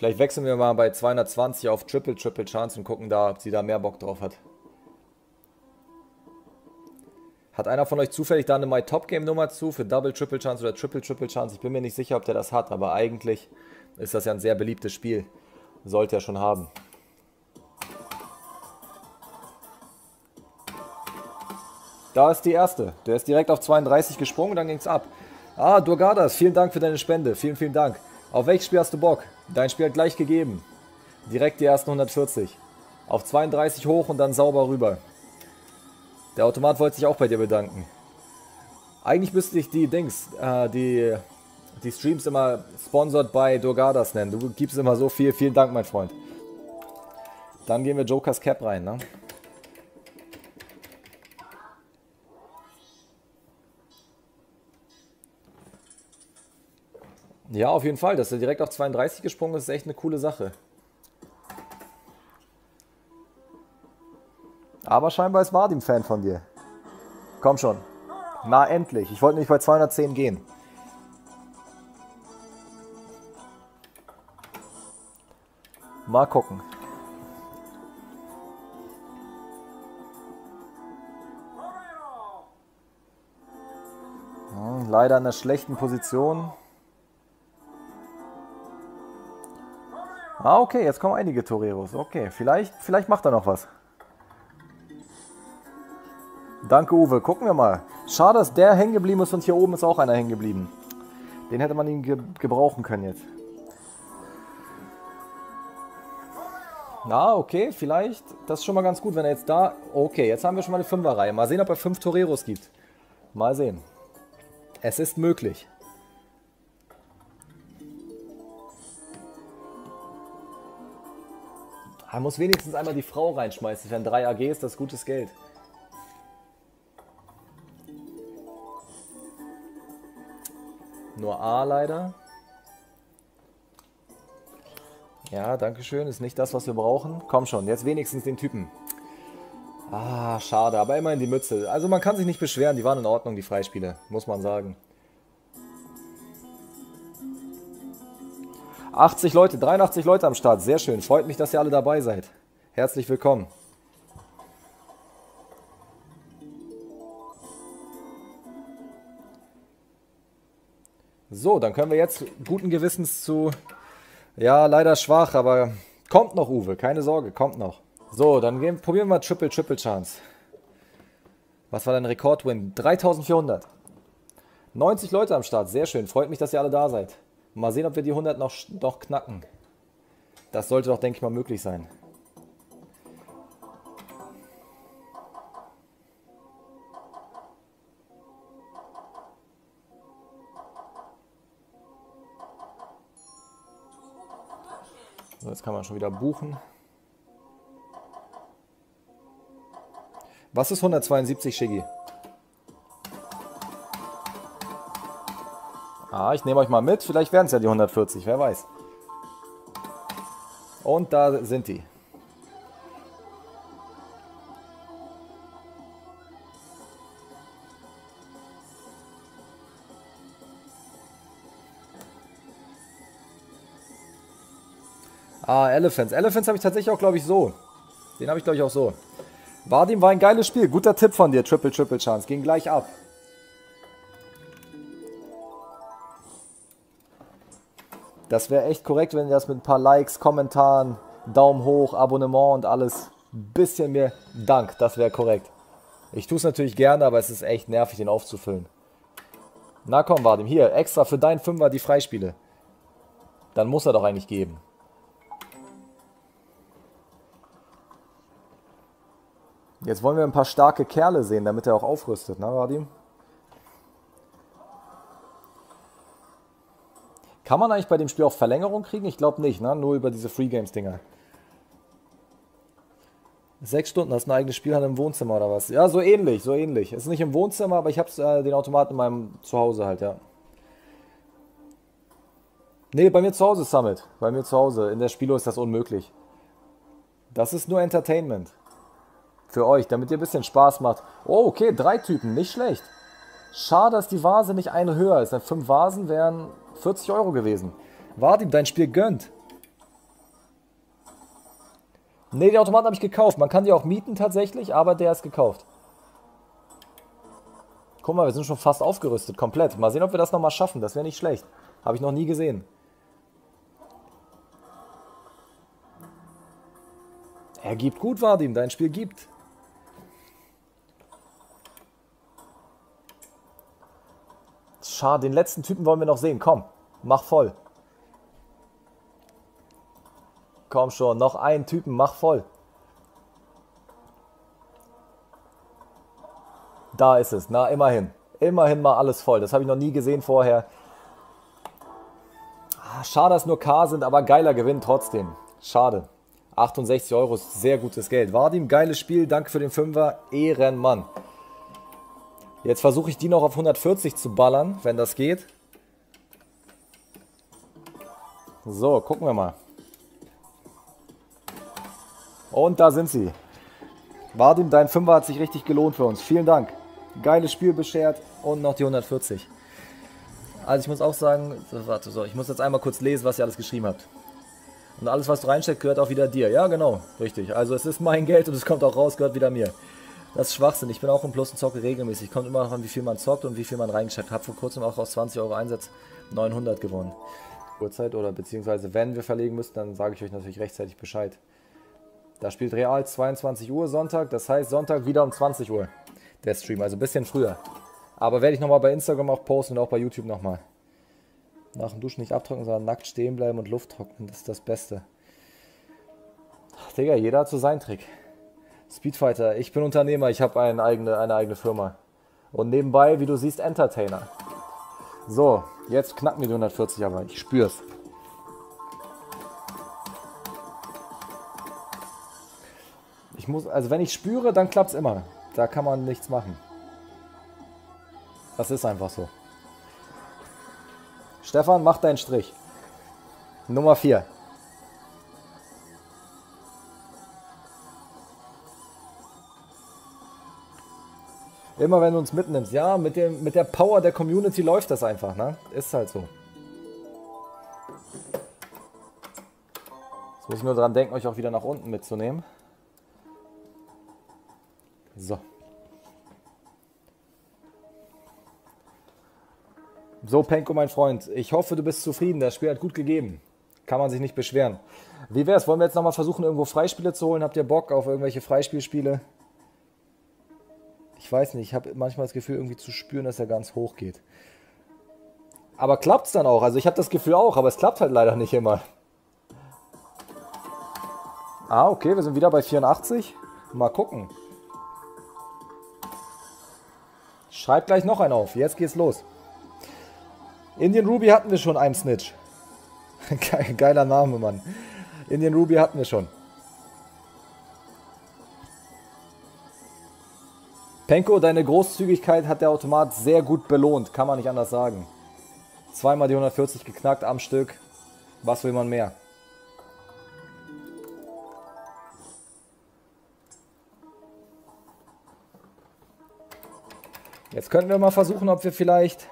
Vielleicht wechseln wir mal bei 220 auf Triple Triple Chance und gucken da, ob sie da mehr Bock drauf hat. Hat einer von euch zufällig da eine My Top Game Nummer zu für Double Triple Chance oder Triple Triple Chance? Ich bin mir nicht sicher, ob der das hat, aber eigentlich ist das ja ein sehr beliebtes Spiel. Sollte er schon haben. Da ist die erste. Der ist direkt auf 32 gesprungen, dann ging es ab. Ah, Durgadas, vielen Dank für deine Spende. Vielen, vielen Dank. Auf welches Spiel hast du Bock? Dein Spiel hat gleich gegeben. Direkt die ersten 140. Auf 32 hoch und dann sauber rüber. Der Automat wollte sich auch bei dir bedanken. Eigentlich müsste ich die Dings, äh, die, die Streams immer sponsored bei Durgadas nennen. Du gibst immer so viel. Vielen Dank, mein Freund. Dann gehen wir Jokers Cap rein, ne? Ja, auf jeden Fall. Dass er direkt auf 32 gesprungen ist, ist echt eine coole Sache. Aber scheinbar ist Vadim Fan von dir. Komm schon. Na, endlich. Ich wollte nicht bei 210 gehen. Mal gucken. Hm, leider in einer schlechten Position. Ah, okay, jetzt kommen einige Toreros. Okay, vielleicht, vielleicht macht er noch was. Danke, Uwe. Gucken wir mal. Schade, dass der hängen geblieben ist und hier oben ist auch einer hängen geblieben. Den hätte man ihn ge gebrauchen können jetzt. Na, okay, vielleicht. Das ist schon mal ganz gut, wenn er jetzt da... Okay, jetzt haben wir schon mal eine Fünferreihe. Mal sehen, ob er fünf Toreros gibt. Mal sehen. Es ist möglich. Er muss wenigstens einmal die Frau reinschmeißen. Ein 3 AG ist das gutes Geld. Nur A leider. Ja, danke schön. Ist nicht das, was wir brauchen. Komm schon, jetzt wenigstens den Typen. Ah, schade, aber immerhin die Mütze. Also man kann sich nicht beschweren, die waren in Ordnung, die Freispiele, muss man sagen. 80 Leute, 83 Leute am Start. Sehr schön. Freut mich, dass ihr alle dabei seid. Herzlich willkommen. So, dann können wir jetzt guten Gewissens zu... Ja, leider schwach, aber kommt noch, Uwe. Keine Sorge, kommt noch. So, dann gehen, probieren wir mal Triple Triple Chance. Was war dein Rekordwin? 3400. 90 Leute am Start. Sehr schön. Freut mich, dass ihr alle da seid. Mal sehen, ob wir die 100 noch, noch knacken. Das sollte doch, denke ich mal, möglich sein. So, jetzt kann man schon wieder buchen. Was ist 172, Shiggy? Ah, ich nehme euch mal mit. Vielleicht werden es ja die 140, wer weiß. Und da sind die. Ah, Elephants. Elephants habe ich tatsächlich auch, glaube ich, so. Den habe ich, glaube ich, auch so. Vadim war ein geiles Spiel. Guter Tipp von dir, Triple Triple Chance. Ging gleich ab. Das wäre echt korrekt, wenn ihr das mit ein paar Likes, Kommentaren, Daumen hoch, Abonnement und alles ein bisschen mehr Dank. Das wäre korrekt. Ich tue es natürlich gerne, aber es ist echt nervig, den aufzufüllen. Na komm, Vadim, hier, extra für deinen Fünfer die Freispiele. Dann muss er doch eigentlich geben. Jetzt wollen wir ein paar starke Kerle sehen, damit er auch aufrüstet, ne, Vadim? Kann man eigentlich bei dem Spiel auch Verlängerung kriegen? Ich glaube nicht, ne? Nur über diese Free Games Dinger. Sechs Stunden, hast du ein eigenes Spielhalle im Wohnzimmer oder was? Ja, so ähnlich, so ähnlich. Ist nicht im Wohnzimmer, aber ich habe äh, den Automaten in meinem Zuhause halt, ja. Nee, bei mir zu Hause Summit. Bei mir zu Hause. In der Spielo ist das unmöglich. Das ist nur Entertainment. Für euch, damit ihr ein bisschen Spaß macht. Oh, okay, drei Typen, nicht schlecht. Schade, dass die Vase nicht eine höher ist. Denn fünf Vasen wären 40 Euro gewesen. Wart ihm, dein Spiel gönnt. Ne, den Automaten habe ich gekauft. Man kann die auch mieten tatsächlich, aber der ist gekauft. Guck mal, wir sind schon fast aufgerüstet, komplett. Mal sehen, ob wir das nochmal schaffen. Das wäre nicht schlecht. Habe ich noch nie gesehen. Er gibt gut, Vadim. Dein Spiel gibt. Schade, den letzten Typen wollen wir noch sehen. Komm, mach voll. Komm schon, noch einen Typen, mach voll. Da ist es, na immerhin. Immerhin mal alles voll. Das habe ich noch nie gesehen vorher. Ah, schade, dass nur K sind, aber geiler Gewinn trotzdem. Schade. 68 Euro ist sehr gutes Geld. Vadim, geiles Spiel. Danke für den Fünfer. Ehrenmann. Jetzt versuche ich die noch auf 140 zu ballern, wenn das geht. So, gucken wir mal. Und da sind sie. Vadim, dein Fünfer hat sich richtig gelohnt für uns. Vielen Dank. Geiles Spiel beschert und noch die 140. Also ich muss auch sagen, warte, so, ich muss jetzt einmal kurz lesen, was ihr alles geschrieben habt. Und alles, was du reinsteckst, gehört auch wieder dir. Ja, genau, richtig. Also es ist mein Geld und es kommt auch raus, gehört wieder mir. Das ist Schwachsinn. Ich bin auch im Plus und zocke regelmäßig. Kommt immer noch an, wie viel man zockt und wie viel man reingesteckt. Hab vor kurzem auch aus 20 Euro Einsatz 900 gewonnen. Uhrzeit oder beziehungsweise wenn wir verlegen müssen, dann sage ich euch natürlich rechtzeitig Bescheid. Da spielt Real 22 Uhr Sonntag, das heißt Sonntag wieder um 20 Uhr der Stream, also ein bisschen früher. Aber werde ich nochmal bei Instagram auch posten und auch bei YouTube nochmal. Nach dem Duschen nicht abtrocknen, sondern nackt stehen bleiben und Luft trocknen, das ist das Beste. Digga, jeder hat so seinen Trick. Speedfighter, ich bin Unternehmer, ich habe eine eigene, eine eigene Firma. Und nebenbei, wie du siehst, Entertainer. So, jetzt knacken wir die 140 aber, ich spür's. Ich muss, also wenn ich spüre, dann klappt's immer. Da kann man nichts machen. Das ist einfach so. Stefan, mach deinen Strich. Nummer 4. Immer wenn du uns mitnimmst. Ja, mit, dem, mit der Power der Community läuft das einfach, ne? Ist halt so. Jetzt muss ich nur dran denken, euch auch wieder nach unten mitzunehmen. So. So, Penko, mein Freund, ich hoffe, du bist zufrieden. Das Spiel hat gut gegeben. Kann man sich nicht beschweren. Wie wär's? Wollen wir jetzt nochmal versuchen, irgendwo Freispiele zu holen? Habt ihr Bock auf irgendwelche Freispielspiele? Ich weiß nicht, ich habe manchmal das Gefühl, irgendwie zu spüren, dass er ganz hoch geht. Aber klappt's dann auch? Also ich habe das Gefühl auch, aber es klappt halt leider nicht immer. Ah, okay, wir sind wieder bei 84. Mal gucken. Schreibt gleich noch einen auf. Jetzt geht's los. Indian Ruby hatten wir schon, einen Snitch. Geiler Name, Mann. Indian Ruby hatten wir schon. Penko, deine Großzügigkeit hat der Automat sehr gut belohnt, kann man nicht anders sagen. Zweimal die 140 geknackt am Stück. Was will man mehr? Jetzt könnten wir mal versuchen, ob wir vielleicht,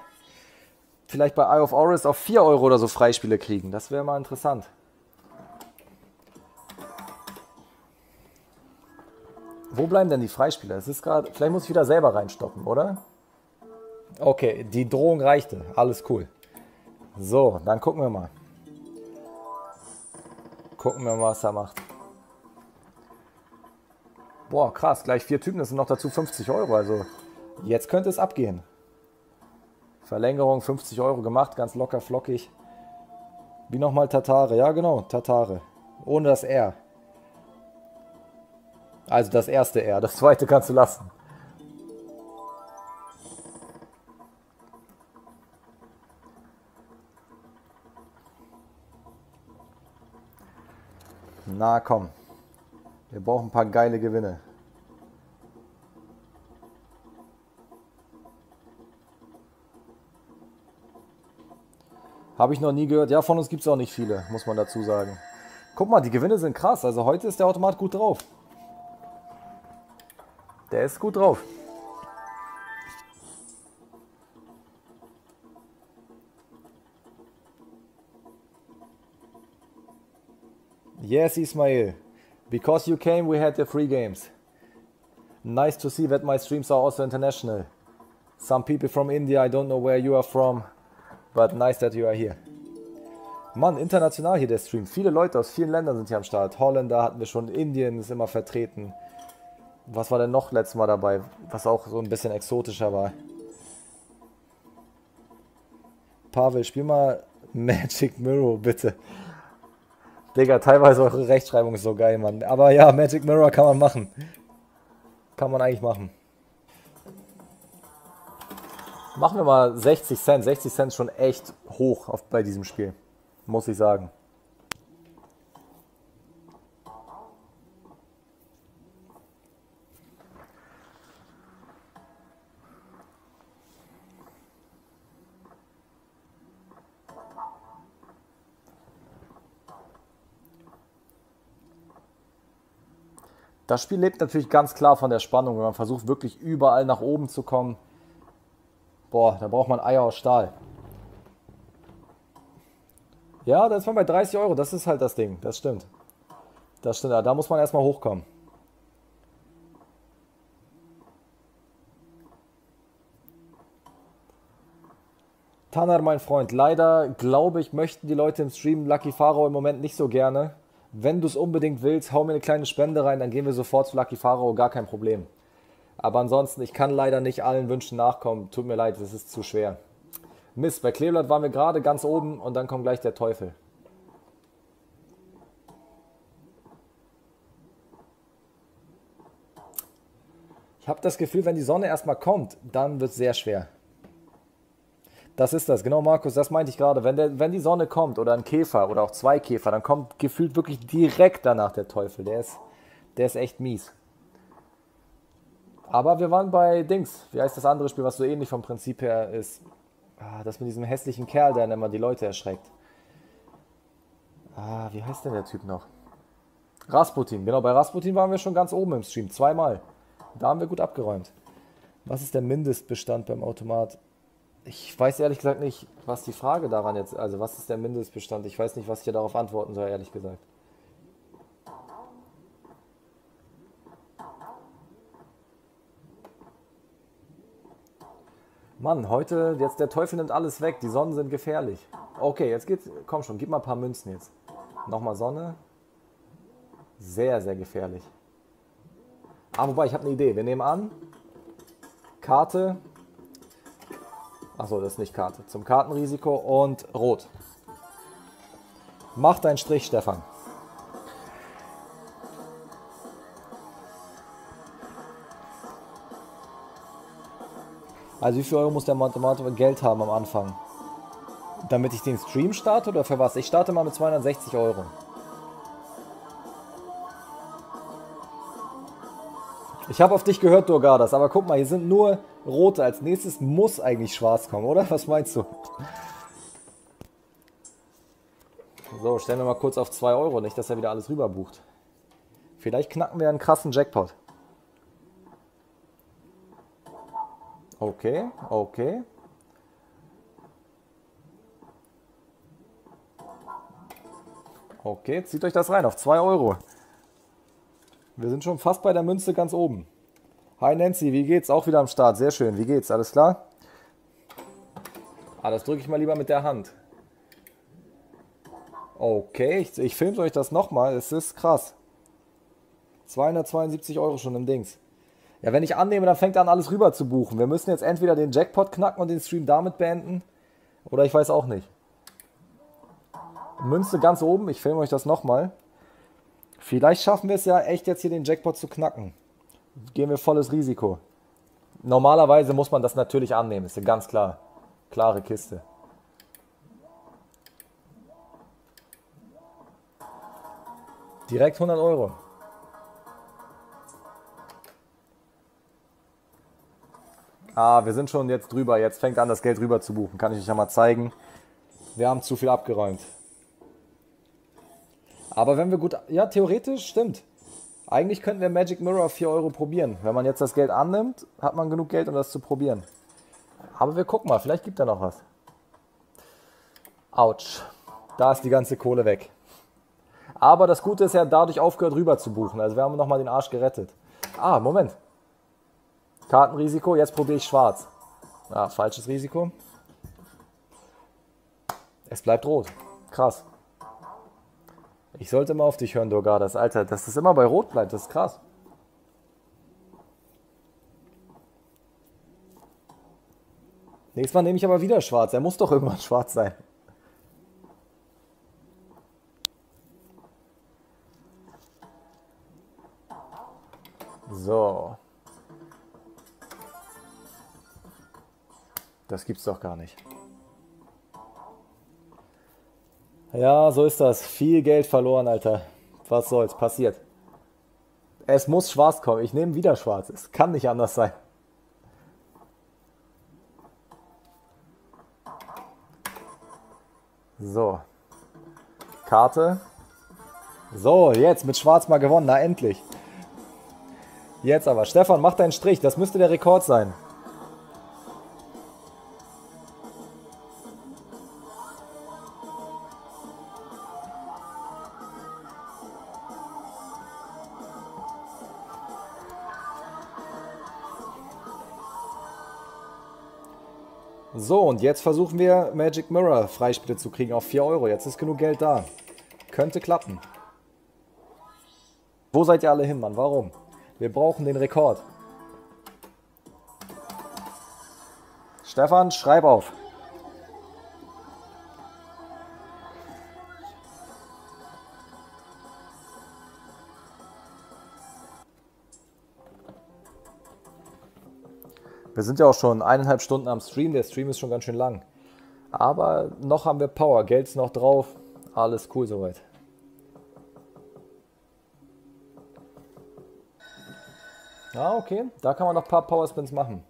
vielleicht bei Eye of Oris auf 4 Euro oder so Freispiele kriegen. Das wäre mal interessant. Wo bleiben denn die Freispiele? Es ist gerade. Vielleicht muss ich wieder selber reinstoppen, oder? Okay, die Drohung reichte. Alles cool. So, dann gucken wir mal. Gucken wir mal, was er macht. Boah, krass. Gleich vier Typen. Das sind noch dazu 50 Euro. Also Jetzt könnte es abgehen. Verlängerung 50 Euro gemacht, ganz locker flockig. Wie nochmal Tatare? Ja, genau, Tatare. Ohne das R. Also das erste R, das zweite kannst du lassen. Na komm. Wir brauchen ein paar geile Gewinne. Habe ich noch nie gehört. Ja, von uns gibt es auch nicht viele, muss man dazu sagen. Guck mal, die Gewinne sind krass. Also heute ist der Automat gut drauf. Der ist gut drauf. Yes, Ismail. Because you came, we had the free games. Nice to see that my streams are also international. Some people from India, I don't know where you are from, but nice that you are here. Mann, international hier der Stream. Viele Leute aus vielen Ländern sind hier am Start. Holländer hatten wir schon, Indien ist immer vertreten. Was war denn noch letztes Mal dabei, was auch so ein bisschen exotischer war? Pavel, spiel mal Magic Mirror, bitte. Digga, teilweise eure Rechtschreibung ist so geil, Mann. Aber ja, Magic Mirror kann man machen. Kann man eigentlich machen. Machen wir mal 60 Cent. 60 Cent ist schon echt hoch auf, bei diesem Spiel muss ich sagen. Das Spiel lebt natürlich ganz klar von der Spannung, wenn man versucht wirklich überall nach oben zu kommen. Boah, da braucht man Eier aus Stahl. Ja, das war bei 30 Euro. Das ist halt das Ding. Das stimmt. Das stimmt. Da muss man erstmal hochkommen. Tanar, mein Freund, leider glaube ich, möchten die Leute im Stream Lucky Pharaoh im Moment nicht so gerne. Wenn du es unbedingt willst, hau mir eine kleine Spende rein, dann gehen wir sofort zu Lucky Pharaoh, gar kein Problem. Aber ansonsten, ich kann leider nicht allen Wünschen nachkommen. Tut mir leid, das ist zu schwer. Mist, bei Kleeblatt waren wir gerade ganz oben und dann kommt gleich der Teufel. Ich habe das Gefühl, wenn die Sonne erstmal kommt, dann wird es sehr schwer. Das ist das, genau Markus, das meinte ich gerade. Wenn, wenn die Sonne kommt oder ein Käfer oder auch zwei Käfer, dann kommt gefühlt wirklich direkt danach der Teufel. Der ist, der ist echt mies. Aber wir waren bei Dings. Wie heißt das andere Spiel, was so ähnlich vom Prinzip her ist? Ah, das mit diesem hässlichen Kerl, der immer die Leute erschreckt. Ah, wie heißt denn der Typ noch? Rasputin, genau, bei Rasputin waren wir schon ganz oben im Stream, zweimal. Da haben wir gut abgeräumt. Was ist der Mindestbestand beim Automat? Ich weiß ehrlich gesagt nicht, was die Frage daran jetzt, also was ist der Mindestbestand? Ich weiß nicht, was ich dir darauf antworten soll, ehrlich gesagt. Mann, heute, jetzt der Teufel nimmt alles weg. Die Sonnen sind gefährlich. Okay, jetzt geht's. Komm schon, gib mal ein paar Münzen jetzt. Nochmal Sonne. Sehr, sehr gefährlich. Ah, wobei, ich habe eine Idee. Wir nehmen an, Karte. Achso, das ist nicht Karte. Zum Kartenrisiko und Rot. Mach deinen Strich, Stefan. Also wie viel Euro muss der Mathematiker Geld haben am Anfang? Damit ich den Stream starte oder für was? Ich starte mal mit 260 Euro. Ich habe auf dich gehört, Durgadas, aber guck mal, hier sind nur rote. Als nächstes muss eigentlich schwarz kommen, oder? Was meinst du? So, stellen wir mal kurz auf 2 Euro, nicht, dass er wieder alles rüber bucht. Vielleicht knacken wir einen krassen Jackpot. Okay, okay. Okay, zieht euch das rein auf 2 Euro. Wir sind schon fast bei der Münze ganz oben. Hi Nancy, wie geht's? Auch wieder am Start. Sehr schön. Wie geht's? Alles klar? Ah, das drücke ich mal lieber mit der Hand. Okay, ich, ich filme euch das nochmal. Es ist krass. 272 Euro schon im Dings. Ja, wenn ich annehme, dann fängt an, alles rüber zu buchen. Wir müssen jetzt entweder den Jackpot knacken und den Stream damit beenden. Oder ich weiß auch nicht. Münze ganz oben, ich filme euch das nochmal. Vielleicht schaffen wir es ja echt jetzt hier den Jackpot zu knacken. Gehen wir volles Risiko. Normalerweise muss man das natürlich annehmen, ist ja ganz klar. Klare Kiste. Direkt 100 Euro. Ah, wir sind schon jetzt drüber. Jetzt fängt an, das Geld rüber zu buchen. Kann ich euch ja mal zeigen. Wir haben zu viel abgeräumt. Aber wenn wir gut. Ja, theoretisch stimmt. Eigentlich könnten wir Magic Mirror auf 4 Euro probieren. Wenn man jetzt das Geld annimmt, hat man genug Geld, um das zu probieren. Aber wir gucken mal, vielleicht gibt er noch was. Autsch. Da ist die ganze Kohle weg. Aber das Gute ist, hat dadurch aufgehört rüber zu buchen. Also wir haben nochmal den Arsch gerettet. Ah, Moment. Kartenrisiko, jetzt probiere ich schwarz. Ah, falsches Risiko. Es bleibt rot. Krass. Ich sollte mal auf dich hören, Dorgadas. Alter, dass das immer bei rot bleibt, das ist krass. Nächstes Mal nehme ich aber wieder schwarz. Er muss doch irgendwann schwarz sein. So. Das gibt's doch gar nicht. Ja, so ist das. Viel Geld verloren, Alter. Was soll's, passiert. Es muss schwarz kommen. Ich nehme wieder schwarz. Es kann nicht anders sein. So. Karte. So, jetzt mit schwarz mal gewonnen. Na, endlich. Jetzt aber. Stefan, mach deinen Strich. Das müsste der Rekord sein. So, und jetzt versuchen wir Magic Mirror Freispiele zu kriegen auf 4 Euro. Jetzt ist genug Geld da. Könnte klappen. Wo seid ihr alle hin, Mann? Warum? Wir brauchen den Rekord. Stefan, schreib auf. Wir sind ja auch schon eineinhalb Stunden am Stream. Der Stream ist schon ganz schön lang. Aber noch haben wir Power. Geld ist noch drauf. Alles cool soweit. Ah, okay. Da kann man noch ein paar Power Spins machen.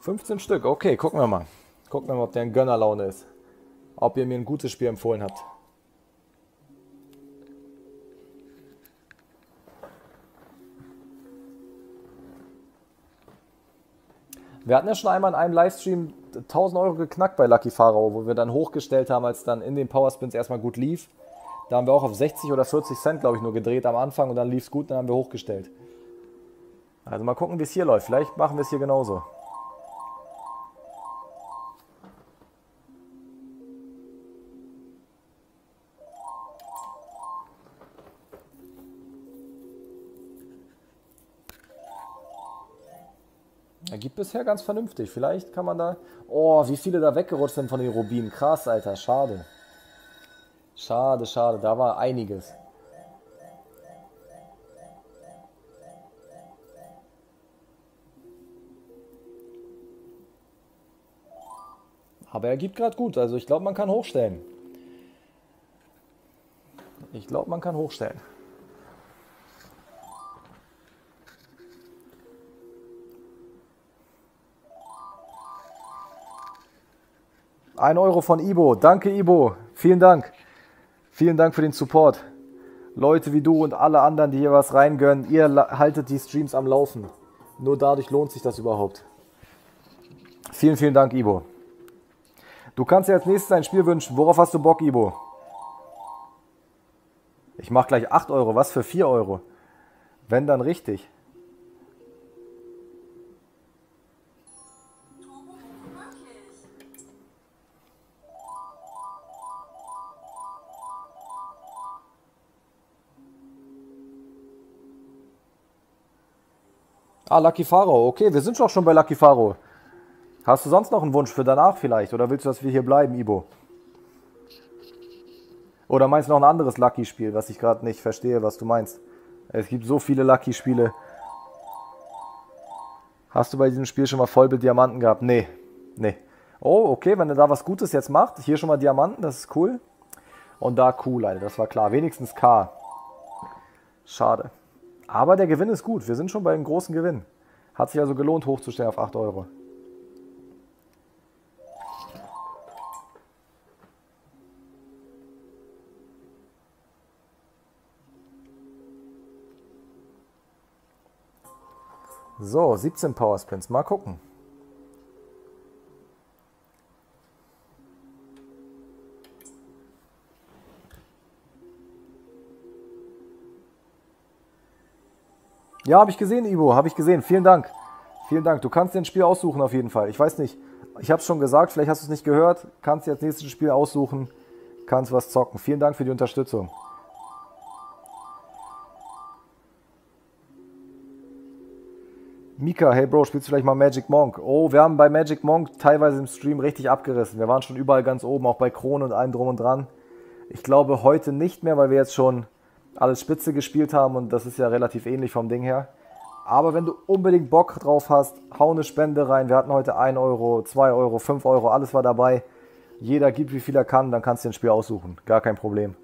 Fünfzehn Stück. Okay, gucken wir mal. Gucken wir mal, ob der in Gönnerlaune ist ob ihr mir ein gutes Spiel empfohlen habt. Wir hatten ja schon einmal in einem Livestream 1000 Euro geknackt bei Lucky Pharaoh, wo wir dann hochgestellt haben, als dann in den Powerspins erstmal gut lief. Da haben wir auch auf 60 oder 40 Cent, glaube ich, nur gedreht am Anfang und dann lief es gut, dann haben wir hochgestellt. Also mal gucken, wie es hier läuft. Vielleicht machen wir es hier genauso. Er gibt bisher ganz vernünftig. Vielleicht kann man da. Oh, wie viele da weggerutscht sind von den Rubinen. Krass, Alter. Schade. Schade, schade. Da war einiges. Aber er gibt gerade gut. Also ich glaube, man kann hochstellen. Ich glaube, man kann hochstellen. 1 Euro von Ibo. Danke, Ibo. Vielen Dank. Vielen Dank für den Support. Leute wie du und alle anderen, die hier was reingönnen, ihr haltet die Streams am Laufen. Nur dadurch lohnt sich das überhaupt. Vielen, vielen Dank, Ibo. Du kannst dir als nächstes ein Spiel wünschen. Worauf hast du Bock, Ibo? Ich mach gleich 8 Euro. Was für 4 Euro? Wenn dann richtig. Ah, Lucky Faro. Okay, wir sind doch schon bei Lucky Faro. Hast du sonst noch einen Wunsch für danach vielleicht? Oder willst du, dass wir hier bleiben, Ibo? Oder meinst du noch ein anderes Lucky-Spiel, was ich gerade nicht verstehe, was du meinst? Es gibt so viele Lucky-Spiele. Hast du bei diesem Spiel schon mal voll mit Diamanten gehabt? Nee. Nee. Oh, okay, wenn er da was Gutes jetzt macht. Hier schon mal Diamanten, das ist cool. Und da Q, Leute, das war klar. Wenigstens K. Schade. Aber der Gewinn ist gut. Wir sind schon bei einem großen Gewinn. Hat sich also gelohnt, hochzustellen auf 8 Euro. So, 17 Power Spins. Mal gucken. Ja, habe ich gesehen, Ivo. Habe ich gesehen. Vielen Dank. Vielen Dank. Du kannst dir ein Spiel aussuchen auf jeden Fall. Ich weiß nicht. Ich habe es schon gesagt. Vielleicht hast du es nicht gehört. Kannst dir das nächste Spiel aussuchen. Kannst was zocken. Vielen Dank für die Unterstützung. Mika, hey Bro, spielst du vielleicht mal Magic Monk? Oh, wir haben bei Magic Monk teilweise im Stream richtig abgerissen. Wir waren schon überall ganz oben, auch bei Krone und allem drum und dran. Ich glaube heute nicht mehr, weil wir jetzt schon alles Spitze gespielt haben und das ist ja relativ ähnlich vom Ding her. Aber wenn du unbedingt Bock drauf hast, hau eine Spende rein. Wir hatten heute 1 Euro, 2 Euro, 5 Euro, alles war dabei. Jeder gibt, wie viel er kann, dann kannst du ein Spiel aussuchen. Gar kein Problem.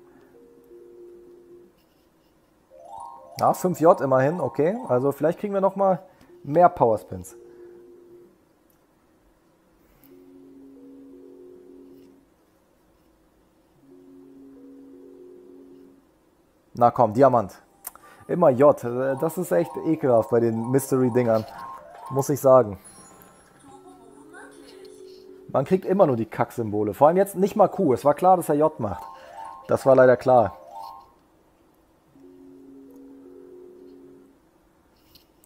Ja, 5J immerhin, okay. Also vielleicht kriegen wir nochmal mehr Powerspins. Na komm, Diamant. Immer J. Das ist echt ekelhaft bei den Mystery-Dingern. Muss ich sagen. Man kriegt immer nur die Kack-Symbole. Vor allem jetzt nicht mal Q. Es war klar, dass er J macht. Das war leider klar.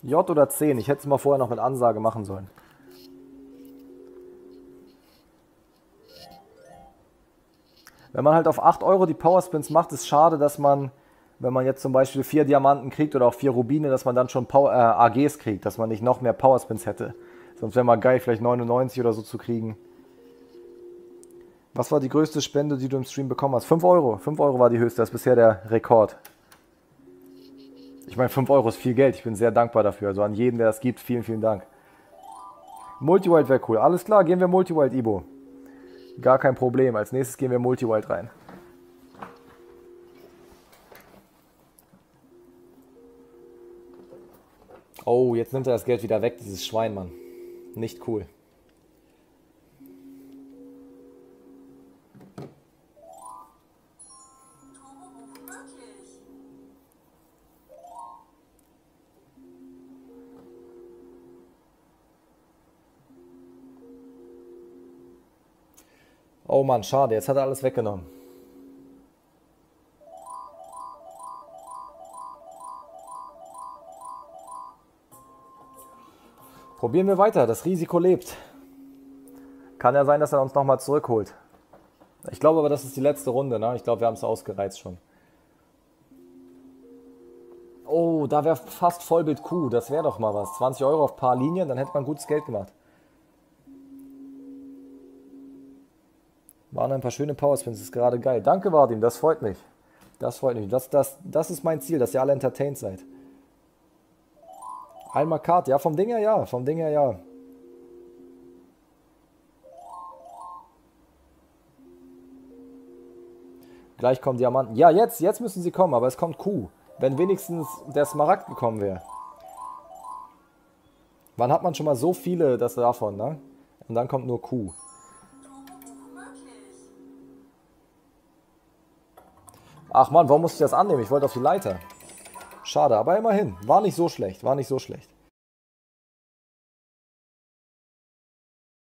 J oder 10? Ich hätte es mal vorher noch mit Ansage machen sollen. Wenn man halt auf 8 Euro die Powerspins macht, ist schade, dass man, wenn man jetzt zum Beispiel vier Diamanten kriegt oder auch vier Rubine, dass man dann schon Power, äh, AGs kriegt, dass man nicht noch mehr Powerspins hätte. Sonst wäre mal geil, vielleicht 99 oder so zu kriegen. Was war die größte Spende, die du im Stream bekommen hast? 5 Euro. 5 Euro war die höchste, das ist bisher der Rekord. Ich meine, 5 Euro ist viel Geld. Ich bin sehr dankbar dafür. Also an jeden, der das gibt, vielen, vielen Dank. Multiwild wäre cool. Alles klar, gehen wir Multiwild, Ibo. Gar kein Problem. Als nächstes gehen wir Multiwild rein. Oh, jetzt nimmt er das Geld wieder weg, dieses Schwein, Mann. Nicht cool. Oh Mann, schade, jetzt hat er alles weggenommen. Probieren wir weiter, das Risiko lebt. Kann ja sein, dass er uns nochmal zurückholt. Ich glaube aber, das ist die letzte Runde. Ne? Ich glaube, wir haben es ausgereizt schon. Oh, da wäre fast Vollbild Q. Das wäre doch mal was. 20 Euro auf paar Linien, dann hätte man gutes Geld gemacht. Waren ein paar schöne Powerspins, ist gerade geil. Danke, Vadim, das freut mich. Das freut mich. Das, das, das ist mein Ziel, dass ihr alle entertained seid. Einmal Karte, ja, vom Ding her ja, vom Ding her ja. Gleich kommen Diamanten. Ja, jetzt, jetzt müssen sie kommen, aber es kommt Q. Wenn wenigstens der Smaragd gekommen wäre. Wann hat man schon mal so viele das davon, ne? Und dann kommt nur Q. Ach man, warum musste ich das annehmen? Ich wollte auf die Leiter. Schade, aber immerhin. War nicht so schlecht, war nicht so schlecht.